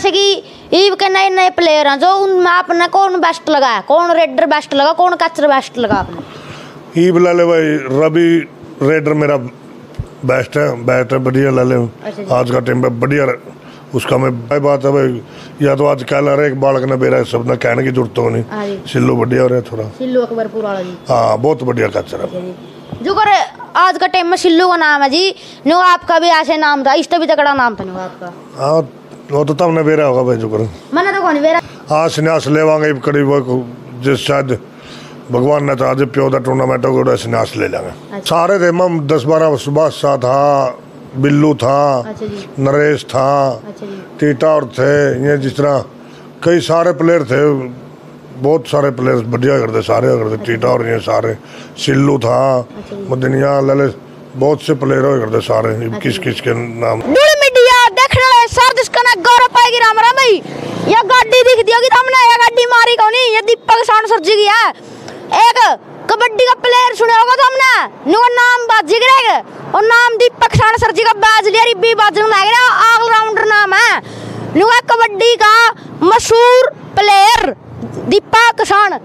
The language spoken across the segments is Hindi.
जैसे कि ईव के नए नए प्लेयर हैं जो उनमें आपने कौन बेस्ट लगा कौन रेडर बेस्ट लगा? कौन कचर बेस्ट लगा आपने? ईब लाले भाई रवि रेडर मेरा बेस्ट है बेस्ट है बढ़िया लाले अच्छा आज का टाइम पे बढ़िया उसका मैं भाई बात है भाई या तो आज कह रहा एक बालक ने मेरा सब ना कहने की ज़रूरत हो हाँ नहीं सिल्लू बढ़िया हो रहा है थोड़ा। सिल्लू अकबरपुर वाला जी। हाँ बहुत बढ़िया कचरा अच्छा जी। कर आज का टाइम में सिल्लू का नाम है जी। नो आपका भी ऐसे नाम था इससे भी तगड़ा नाम था नो आपका। हाँ वो तो तब ने बेरा होगा भाई जो कर। मैंने तो कौन मेरा हाँ संन्यास लेवांगे वो जिस शायद भगवान ने तो आज प्यो का टूर्नामेंट होगा उड़ा संन्यास ले लेंगे। सारे थे मम दस बारह सुबह सा था बिल्लू था अच्छा नरेश था अच्छा टीटा और थे ये जिस तरह कई सारे प्लेयर थे बहुत सारे प्लेयर बढ़िया करते सारे करते टीटा और ये सारे सिल्लू था मदनिया लले बहुत से प्लेयर हो करते सारे किस किस के नाम डुल मीडिया देखने वाले सर जिसका ना गौरव पाएगी राम राम भाई ये गाड़ी दिख दी होगी हमने ये गाड़ी मारी कौन ये दीपक सान जी की है एक कबड्डी का प्लेयर सुने होगा तो हमने नुका नाम बाजी करेगा और नाम दीपक सान सर जी का बाज लिया रिब्बी बाजन लग रहा ऑलराउंडर नाम है नुका कबड्डी का मशहूर प्लेयर दीपक सान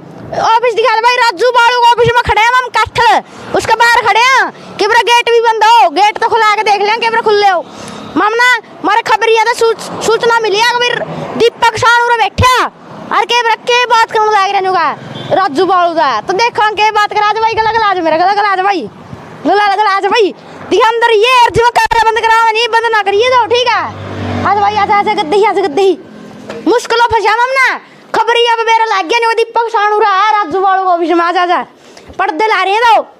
ऑफ़िस दिखा भाई राजू बालू के ऑफ़िस में खड़े हैं हम कट्ठल उसके बाहर खड़े हैं कैमरा गेट भी बंद हो गेट तो खुला के देख लें कैमरा खुले हो मामना मारे खबरिया तो सूच, सूचना मिली है कि दीपक शान उरे बैठा और के के बात करने लग रहे नुका राजू बालू दा। तो देखो के बात करा आज भाई? गला गला आज मेरा गला गला आज भाई। गला गला आज भाई। दिखा अंदर ये अर्जी में कैमरा बंद करा नहीं बंद ना करिए तो ठीक है? आज भाई आज ऐसे गद्दी ऐसे गद्दी। मुश्किलों फंसा मामना। खबरिया पे मेरा लग गया नहीं दीपक शान उरा राजू बालू ऑफ़िस में आ जा जा पर्दे ला रहे हैं तो।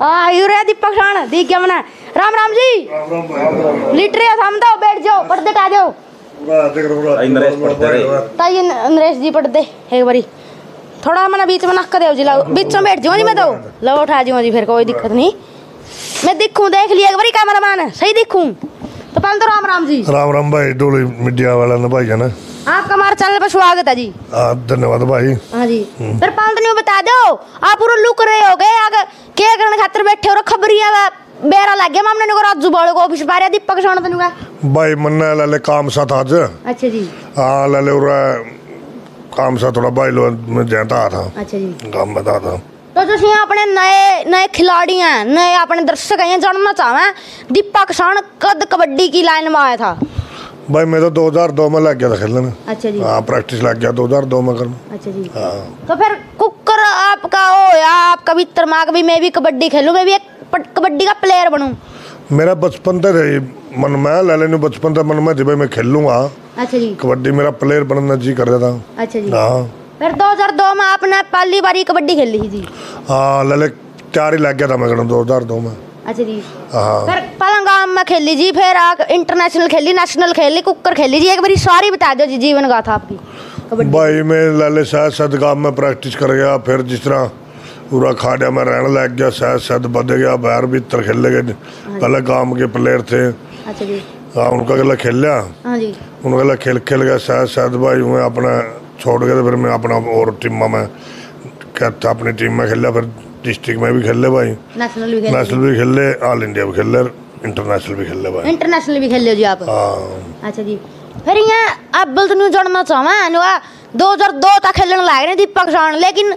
आ यूरे दीपक शान दिख गया मना। राम राम जी। लीटर थम दो बैठ जाओ पर्दे टा जाओ। आई नरेश जी पर्दे एक बारी। थोड़ा मना बीच में नक्का दो जी लाओ। बीच में बैठ जाओ जी मैं तो। लो उठा जाओ जी फिर कोई दिक्कत नहीं। मैं दिखूं देख लिया एक बारी कैमरामैन सही दिखूं। तो पहले तो राम राम जी। राम राम भाई डोली मीडिया वाला ने भाई है ना? आपका हमारे चैनल पर स्वागत है जी। हाँ, धन्यवाद भाई। हाँ जी। फिर पाँच दिन बता दो आप पूरा लुक रहे हो गए आगे के करने खातिर बैठे हो रो खबरिया वा बेरा लग गया मामने को राजू बाड़ो को ऑफिस पारे दीपक सोना तनु का भाई मन्ना लाले काम सा था आज अच्छा जी हाँ लाले उरा काम सा थोड़ा भाई लो में जाता था अच्छा जी काम बता था तो ਤੁਸੀਂ ਆਪਣੇ नए नए खिलाड़ी हैं नए अपने दर्शक हैं जानना चाहवे दीपक शान कद कबड्डी की लाइन में आया था भाई मैं तो 2002 में लग गया था खेलने अच्छा जी हाँ प्रैक्टिस लग गया 2002 में करना अच्छा जी हाँ तो फिर कुकर आपका हो या आपका भी तरमाक भी मैं भी कबड्डी खेलूं मैं भी एक कबड्डी का प्लेयर बनूं। मेरा बचपन से रही मन में लाले ने बचपन से मन में भाई मैं खेलूँगा। अच्छा जी। कबड्डी मेरा प्लेयर बनना जी कर रहा था। अच्छा जी। हाँ। फिर 2002 में आपने पहली बारी कबड्डी खेल थी जी। हाँ लाले तैयारी लग गया था मैं करना 2002 में। अच्छा जी। हाँ। फिर पलंगाम में खेली जी फिर इंटरनेशनल खेली नेशनल खेली कुकर खेली जी एक बारी सारी बता दो जी जीवन गाथा आपकी। भाई मैं लाले शायद सदगाम में प्रैक्टिस कर गया फिर जिस तरह पूरा खाड़िया में रहने लग गया शायद शायद बद गया बाहर भीतर खेले गए पहले गाँव के प्लेयर थे। अच्छा जी। हाँ उनका गला खेल लिया हाँ जी। उनका गला खेल खेल गया शायद शायद भाई मैं अपना छोड़ गया फिर मैं अपना और टीम में कहता अपनी टीम में खेल फिर डिस्ट्रिक्ट में भी खेल ले भाई। नेशनल भी खेल। भी ले ऑल इंडिया भी खेल ले इंटरनेशनल भी खेल ले भाई। इंटरनेशनल भी खेल लियो जी आप? हाँ। अच्छा जी। फिर यहाँ अब बल तो जानना चाहवा नुआ दो हज़ार दो तक खेलने लग रहे दीपक शान लेकिन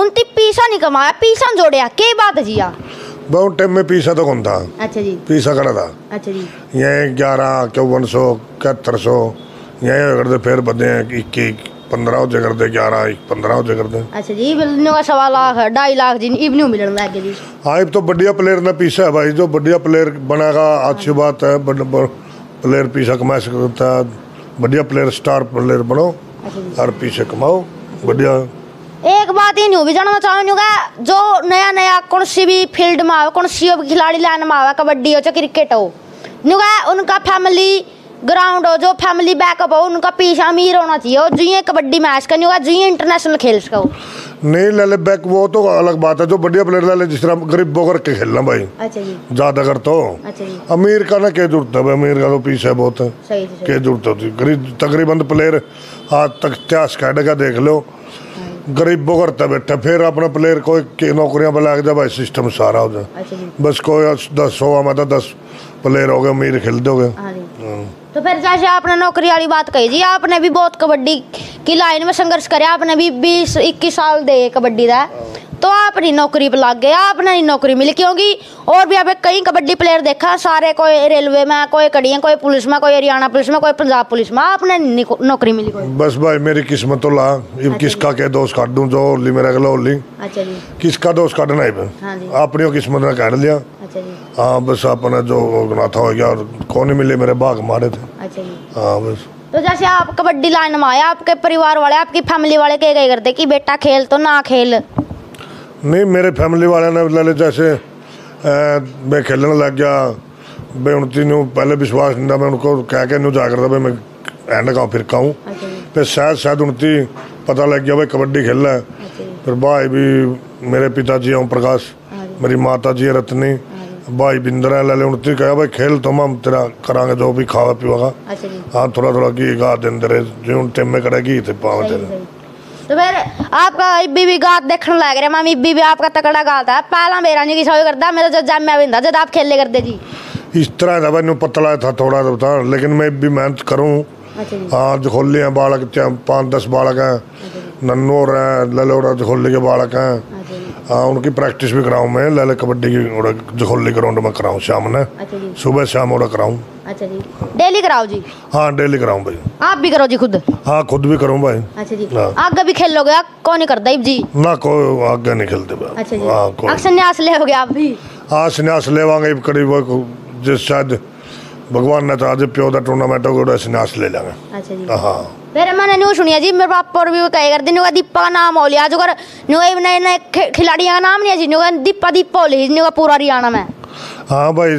उनती पीसा नहीं कमाया पीसा जोड़िया के बात है जी आ बहुत टाइम में पीसा तो कौन था अच्छा जी। पीसा करा था अच्छा जी। यहीं ग्यारह चौवन सौ इकहत्तर सौ यहीं करते फिर बदे इक्की पंद्रह हो जाए करते ग्यारह पंद्रह हो जाए करते अच्छा जी नुआ सवा लाख ढाई लाख जी इवनिंग मिलने लग जी। हाँ तो बढ़िया प्लेयर ना पीसा है भाई जो बढ़िया प्लेयर बनाएगा अच्छी बात है प्लेयर पीसा कमा सकता बढ़िया प्लेयर स्टार प्लेयर बनो और पीछे कमाओ बढ़िया एक बात ही नहीं भी जानना चाहूँगा जो नया नया कौन सी भी फ़ील्ड में आवे कौन सी भी खिलाड़ी लाइन में आवे कबड्डी हो चाहे क्रिकेट हो नुगा उनका फैमिली ग्राउंड हो जो फैमिली बैकअप हो उनका पीछे अमीर होना चाहिए और जो ये कबड्डी मैच का जो ये इंटरनेशनल खेल सको नहीं ले ले बैक वो तो अलग बात है जो बढ़िया प्लेयर ले ले जिस तरह गरीब बोकर के खेलना भाई। अच्छा ज़्यादा कर तो। अच्छा अमीर का ना क्या ज़रूरत है अमीर का तो पीछे है बहुत। है क्या ज़रूरत होती गरीब तकरीबन प्लेयर आज तक इतिहास काट का देख लो। गरीबों करता बैठा फिर अपना प्लेयर कोई की नौकरियाँ पे लग जाए भाई सिस्टम सारा हो जाए अच्छा बस कोई दस में तो दस प्लेयर हो गए अमीर खेल दोगे हाँ। तो फिर जैसे आपने नौकरी वाली बात कही जी आपने भी बहुत कबड्डी की लाइन में संघर्ष करे आपने भी बीस इक्कीस साल दे कबड्डी का तो आप नहीं नौकरी पे लग गए आपने नहीं नौकरी मिली क्योंकि और भी आपने कई कबड्डी प्लेयर देखा सारे कोई रेलवे में कोई कड़ी कोई पुलिस में कोई हरियाणा पुलिस में कोई पंजाब पुलिस में आपने नौकरी मिली कोई? बस भाई मेरी किस्मत तो ला अब किसका के दोस्त काट दूँ जो होली मेरा गला होली अच्छा जी। किसका दोस्त काटना है हाँ अपनी किस्मत ने काट लिया। अच्छा जी। हाँ बस अपना जो होना था हो गया और कौन मिले मेरे भाग मारे थे। अच्छा हाँ बस। तो जैसे आप कबड्डी लाइन में आए आपके परिवार वाले आपकी फैमिली वाले कह गए करते कि बेटा खेल तो ना खेल? नहीं मेरे फैमिली वाले ने ले ले जैसे मैं खेलने लग गया मैं उनकी न्यू पहले विश्वास नहीं था मैं उनको कह के न्यू जा करता भाई मैं एंड का फिर खाऊँ अच्छा फिर शायद शायद उनकी पता लग गया भाई कबड्डी खेलना है। अच्छा फिर भाई भी मेरे पिताजी ओम प्रकाश मेरी माता जी है रत्नी भाई बिंदर लले उनती कहा भाई खेल तो हम तेरा करांगे जो भी खावा पीवागा अच्छा जी। हाँ थोड़ा थोड़ा घी गा देंदे रहे जो टेम में करेगी थे पाव तेरे। तो फिर आपका इब्बी भी गात देखने लग रहा मैं इब्बी भी आपका तकड़ा गात है। पहला मेरा नहीं किसा करता मेरा जब जामिया बिंदा जब आप खेले करते जी। इस तरह था भाई पतला था थोड़ा सा था लेकिन मैं भी मेहनत करूँ। अच्छा जी। हाँ जो खोली हैं बालक पाँच दस बालक हैं। नन्नू और हैं लले और जखोली के बालक हैं। अच्छा जी। हाँ उनकी प्रैक्टिस भी कराऊँ मैं। लले कबड्डी की जखोली ग्राउंड में कराऊँ शाम ने। अच्छा जी। सुबह शाम कराऊँ। अच्छा जी। डेली कराओ जी? हाँ डेली कराऊँ भाई। आप भी करो जी खुद? हाँ खुद भी करूँ भाई। अच्छा जी। हाँ। आगे भी खेल लोगे कौन नहीं करता जी? ना कोई आगे नहीं खेलते अच्छा जी। हाँ संन्यास ले आप भी? हाँ संन्यास लेवांगे करीब जिस शायद भगवान ने चाहा प्यो का टूर्नामेंट संन्यास ले लेंगे। अच्छा जी। हाँ। फिर मैंने न्यू सुनिया जी मेरे पापा और भी कहे करते न्यू का दीपा का नाम हो लिया। कर खे- खिलाड़ियों का नाम नहीं है जी न्यू का दीपा दीपा हो लिया। न्यू का पूरा हरियाणा में। हाँ भाई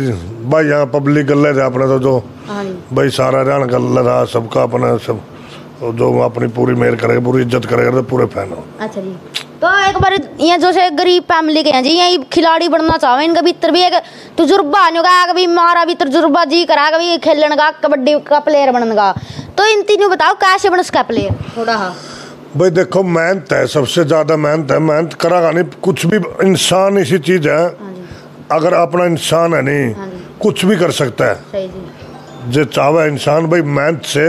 भाई यहाँ पब्लिक गले थे अपने तो जो हाँ भाई सारा हरियाणा गले था सबका अपना सब जो अपनी पूरी मेहर करेगा पूरी इज़्ज़त करेगा तो पूरे फ़ैन हो। अच्छा जी। तो एक बार ये जो से गरीब फैमिली के हैं जी यही खिलाड़ी बनना चाहो इनके भीतर भी एक तजुर्बा नहीं होगा कभी मारा भी तजुर्बा जी करा कभी खेलने का कबड्डी का प्लेयर बनने का तो इन तीनों बताओ कैसे बन सका प्लेयर थोड़ा हाँ। भाई देखो मेहनत है सबसे ज़्यादा मेहनत है मेहनत करागा नहीं कुछ भी इंसान ऐसी चीज़ है हाँ अगर अपना इंसान है नहीं हाँ कुछ भी कर सकता है। जो चाहे इंसान भाई मेहनत से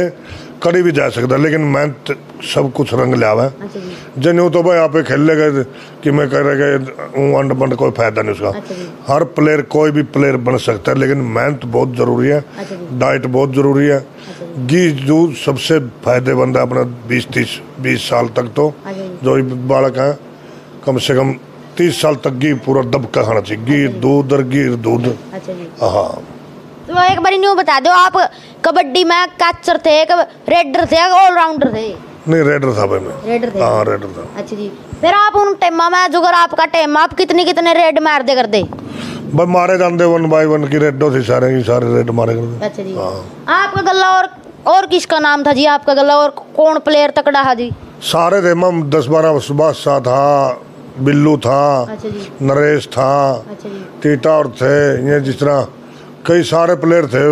जा सकता है लेकिन मेहनत सब कुछ रंग अच्छा जी। जन तो भाई आप खेल गए कि मैं कह रहा हूँ अंड बंड कोई फ़ायदा नहीं उसका। अच्छा हर प्लेयर कोई भी प्लेयर बन सकता है लेकिन मेहनत बहुत ज़रूरी है। अच्छा डाइट बहुत ज़रूरी है। अच्छा घी दूध सबसे फ़ायदेमंद है अपना बीस तीस बीस साल तक तो। अच्छा जो। बालक हैं कम से कम तीस साल तक घी पूरा दब का खाना चाहिए। घी दूध और घी दूध। अच्छा हाँ। तो एक बार न्यू बता दो आप कबड्डी में कैचर थे रेडर थे ऑलराउंडर थे? नहीं रेडर था भाई मैं। रेडर थे? हाँ रेडर था। अच्छा जी। फिर आप उन टेमा में जो अगर आपका टेम आप कितने कितने रेड मार दे कर दे भाई मारे जाते वन बाय वन की रेडो थी सारे की सारे रेड मारे करते। अच्छा जी। हाँ। आपका गला और और किसका नाम था जी? आपका गला और कौन प्लेयर तकड़ा है जी? सारे थे मम दस बारह सुबह शाह था बिल्लू था अच्छा जी। नरेश था अच्छा जी। टीटा और थे ये जिस तरह कई सारे प्लेयर थे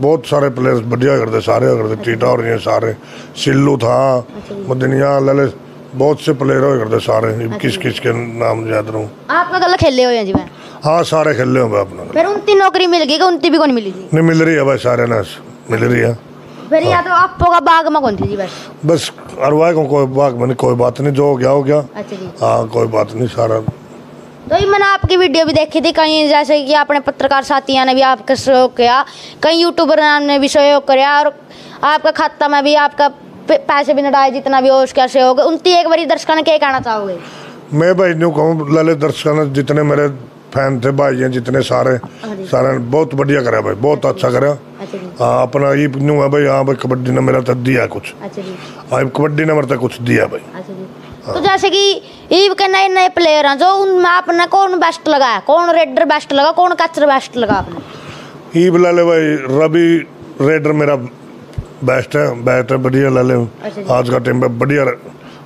बहुत सारे प्लेयर बढ़िया करते सारे करते टीटा और ये सारे। सिल्लू था मदनिया लले बहुत से प्लेयर हो करते सारे किस किस के नाम याद रहूँ। आपका गला खेले हुए हैं जी मैं हाँ सारे खेल हैं अपना फिर उनती नौकरी मिल गई कि उनती भी कौन मिली जी? नहीं मिल रही है भाई सारे ना मिल रही है। फिर या तो आपको का बाग में कौन थी जी बस बस अरवाए को कोई बात मैंने कोई बात नहीं जो हो गया हो गया। अच्छा हाँ कोई बात नहीं सारा तो ये मैंने आपकी वीडियो भी देखी थी कहीं जैसे कि अपने पत्रकार साथियों ने भी आपका सहयोग किया कई यूट्यूबर ने भी सहयोग किया और आपका खाता में भी आपका पैसे भी नडाए जितना भी हो उसका सहयोग उनती एक बारी दर्शकों ने क्या कहना चाहोगे? मैं भाई न्यू कहूँ ललित दर्शकों ने जितने मेरे फ़ैन थे भाई हैं जितने सारे सारे बहुत बढ़िया करा भाई बहुत अच्छा करा। अच्छा हाँ अपना ये न्यू है भाई हाँ भाई कबड्डी ने मेरा तो दिया कुछ। अच्छा हाँ कबड्डी ने मेरे तो कुछ दिया भाई। अच्छा तो जैसे कि ईव के नए नए प्लेयर हैं जो उनमें आपने कौन बेस्ट लगा है? कौन रेडर बेस्ट लगा कौन कचर बेस्ट लगा आपने? ईब लाले भाई रवि रेडर मेरा बेस्ट है बेस्ट है बढ़िया लाले अच्छा आज का टाइम पे बढ़िया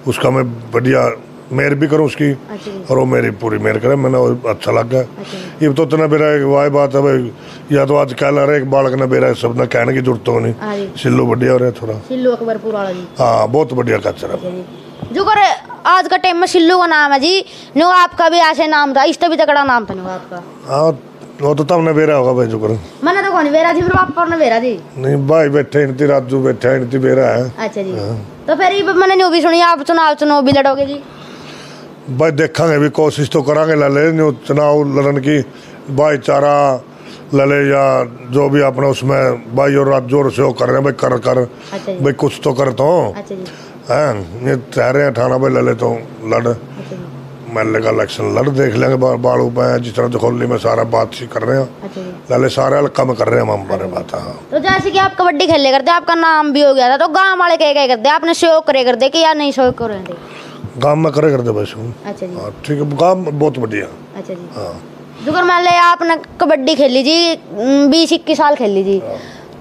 उसका मैं बढ़िया मेहर भी करूँ उसकी अच्छा और वो मेरी पूरी मेहर करे मैंने अच्छा लग गया। अच्छा ये तो इतना मेरा एक वाह बात है भाई। या तो आज कल आ रहा एक बालक ने मेरा सबने कहने की ज़रूरत तो नहीं हाँ सिल्लू बढ़िया हो रहा है थोड़ा। सिल्लू अकबरपुर वाला जी। हाँ बहुत बढ़िया कचरा अच्छा जो कर आज का टाइम में सिल्लू का नाम है जी। नो आपका भी ऐसे नाम था इस भी तगड़ा नाम था। नो आपका। हाँ वो तो तुमने बेरा होगा भाई जुकर मैंने तो कौन वेरा जी मेरे पापा ने वेरा जी? नहीं भाई बैठे इनती राजू बैठे इनती बेरा है। अच्छा जी। तो फिर ये मैंने न्यू भी सुनी आप चुनाव चुनाव भी लड़ोगे जी। भाई देखेंगे भी कोशिश तो करांगे लले न्यू चुनाव लड़न की। भाईचारा लले या जो भी अपने उसमें भाई और राजू और से वो कर रहे हैं भाई कर कर। अच्छा भाई कुछ तो कर तो अच्छा जी। हैं ये कह रहे हैं ठाना भाई लले तो लड़। जी का इलेक्शन लड़ देख लेंगे बा- बालू पे जिस तरह दखोली में सारा बातचीत कर रहे हैं। अच्छा लले सारे हल्का में कर रहे हैं हम हमारे बात हाँ। तो जैसे कि आप कबड्डी खेले करते आपका नाम भी हो गया था तो गाँव वाले कह कह करते? आपने सहयोग करे करते कि या नहीं सहयोग कर रहे थे गाँव में करे करते बस अच्छा हाँ ठीक है गाँव बहुत बढ़िया। अच्छा जी। हाँ। जुगर मान ले आपने कबड्डी खेली जी बीस इक्कीस साल खेली जी।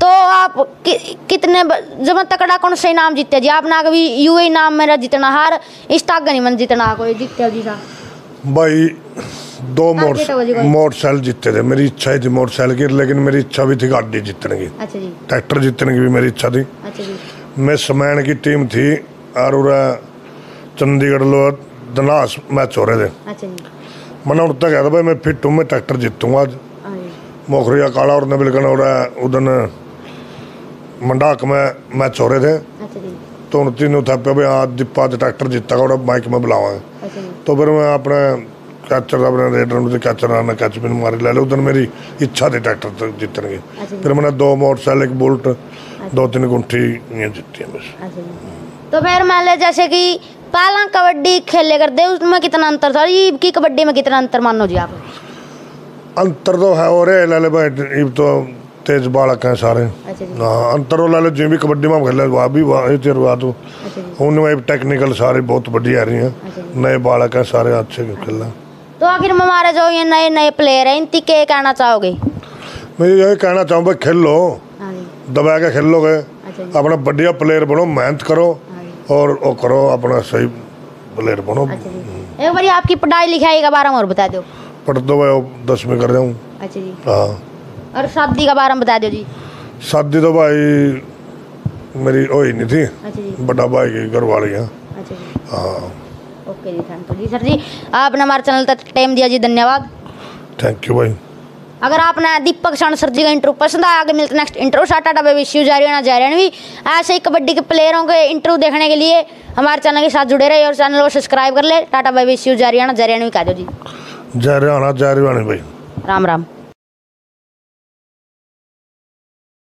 तो आप कि, कितने जब तकड़ा कौन से इनाम जीते जी आपने कभी यू इनाम मेरा जितना हार इस तक नहीं मन जितना कोई जीते जी सा? भाई दो मोटर मोटरसाइकिल जीते थे। मेरी इच्छा ही थी मोटरसाइकिल की लेकिन मेरी इच्छा भी थी गाड़ी जीतने की। अच्छा जी। ट्रैक्टर जीतने की भी मेरी इच्छा थी। अच्छा जी। मैं समैन की टीम थी और उरा चंडीगढ़ लो दनास मैच हो रहे थे। अच्छा मैंने उड़ता गया था भाई मैं फिट हूँ मैं ट्रैक्टर जीतूँगा आज। हाँ मोखरिया काला और नबिल कन उड़ा उदन मंडाक में मैच हो रहे थे। अच्छा तो उन तीनों था पे भाई आज दीपा ट्रैक्टर जीता और बाइक में बुलावाएँ अच्छा तो फिर मैं अपने कैचर अपने रेडर कैचर आना कैच पिन मारी ले उधर मेरी इच्छा थी ट्रैक्टर जीतने की। अच्छा फिर मैंने दो मोटरसाइकिल एक बुलट दो तीन गुंठी ये जीती है बस तो फिर मान ले जैसे कि पहला कबड्डी खेले करते उसमें कितना अंतर था? की कबड्डी में कितना अंतर मानो जी आप? अंतर तो है और ले ले भाई तो तेज बालक हैं सारे हाँ अंतर वो ले ले जो भी कबड्डी में खेले वहाँ भी ही तो अच्छा जी उनमें टेक्निकल सारे बहुत बढ़िया आ रही हैं नए बालक हैं सारे अच्छे खेल रहे हैं तो आखिर में हमारे जो ये नए नए प्लेयर हैं इनकी क्या कहना चाहोगे मैं यही कहना चाहूँ भाई खेल लो हाँ दबा के खेल लोगे अपना बढ़िया प्लेयर बनो मेहनत करो हाँ और वो करो अपना सही प्लेयर बनो एक बार आपकी पढ़ाई लिखाई के बारे में और बता दो पढ़ दो भाई दसवीं कर अच्छा जी हाँ और शादी के बारे में बता दो जी। शादी तो भाई मेरी हो ही नहीं थी। अच्छा जी। बड़ा भाई की घर वाली हैं। अच्छा जी। हाँ। ओके जी थैंक यू जी। सर जी आपने हमारे चैनल तक टाइम दिया जी धन्यवाद। थैंक यू भाई। अगर आपने दीपक शन सर जी का इंटरव्यू पसंद आया आगे मिलते नेक्स्ट इंटरव्यू साटा डबे विश्व जारी होना जा रहे भी। ऐसे ही कबड्डी के प्लेयरों के इंटरव्यू देखने के लिए हमारे चैनल के साथ जुड़े रहे और चैनल को सब्सक्राइब कर ले। टाटा बाई विश्व जारी होना जा रहे भी कह दो जी। जय हरियाणा जय हरियाणी भाई। राम राम।